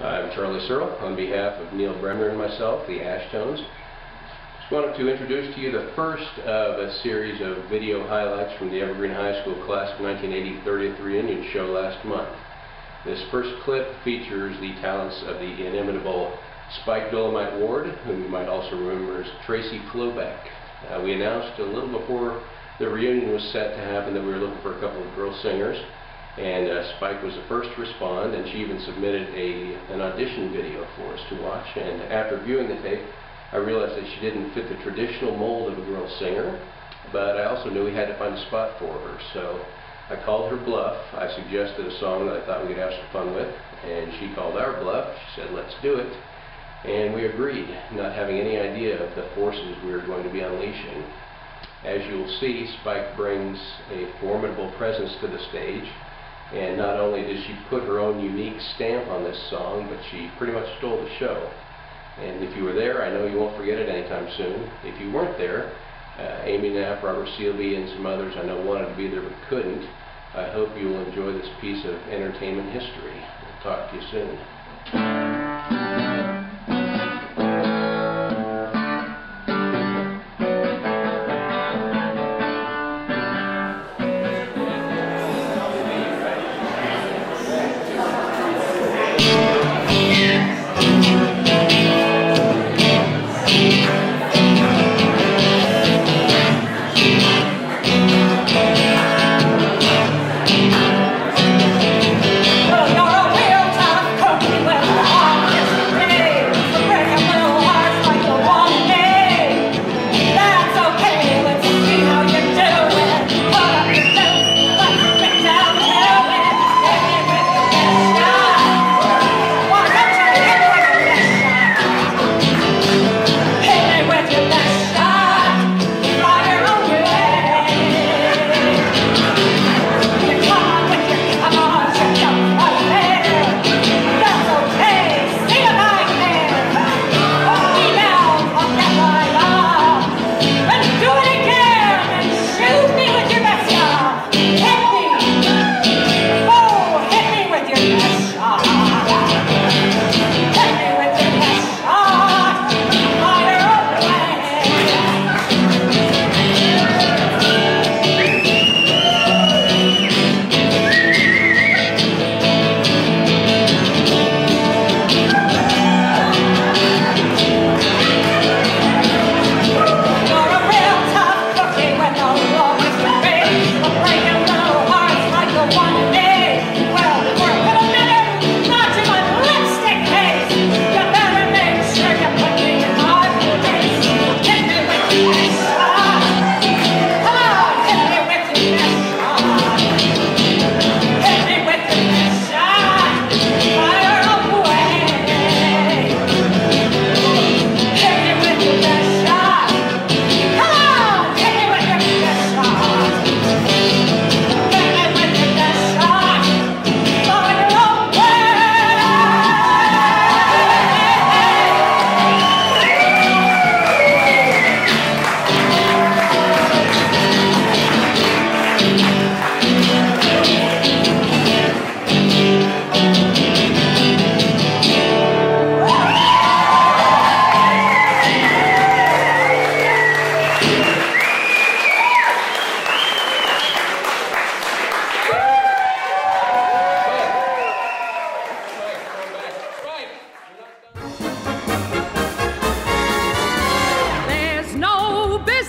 I'm Charlie Searle on behalf of Neil Bremner and myself, the Ashtonz. Just wanted to introduce to you the first of a series of video highlights from the Evergreen High School Class of 1980 30th Reunion show last month. This first clip features the talents of the inimitable Spike Dolomite Ward, whom you might also remember as Tracie Flobeck. Uh, we announced a little before the reunion was set to happen that we were looking for a couple of girl singers. And uh, Spike was the first to respond, and she even submitted a, an audition video for us to watch. And after viewing the tape, I realized that she didn't fit the traditional mold of a girl singer, but I also knew we had to find a spot for her. So I called her bluff. I suggested a song that I thought we could have some fun with, and she called our bluff. She said, let's do it. And we agreed, not having any idea of the forces we were going to be unleashing. As you'll see, Spike brings a formidable presence to the stage. And not only did she put her own unique stamp on this song, but she pretty much stole the show. And if you were there, I know you won't forget it anytime soon. If you weren't there, uh, Amy Knapp, Robert Seelby, and some others I know wanted to be there but couldn't. I hope you will enjoy this piece of entertainment history. We'll talk to you soon.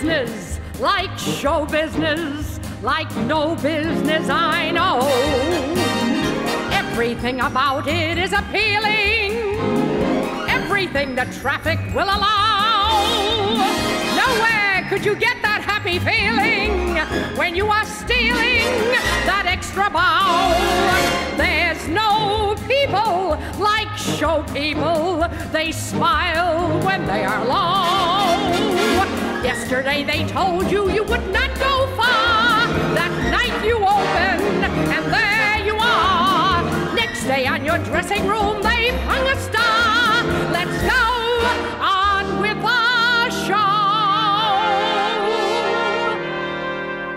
Business like show business, like no business I know. Everything about it is appealing, everything the traffic will allow. Nowhere could you get that happy feeling when you are stealing that extra bow. There's no show people, they smile when they are low. Yesterday they told you you would not go far. That night you open and there you are. Next day on your dressing room they've hung a star. Let's go on with the show.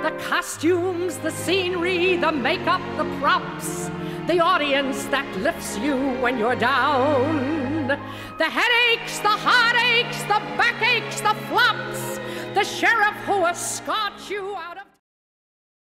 The costumes, the scenery, the makeup, the props the audience that lifts you when you're down. The headaches, the heartaches, the backaches, the flops, the sheriff who escorts you out.